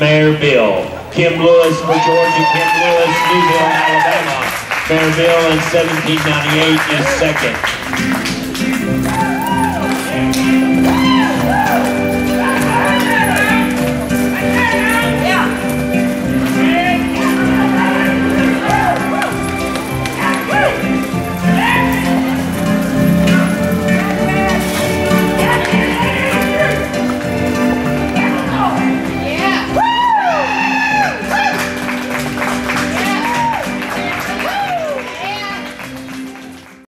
Mayor Bill. Kim Lewis for Georgia, Kim Lewis, Newville, Alabama. Mayor Bill in 1798 is second.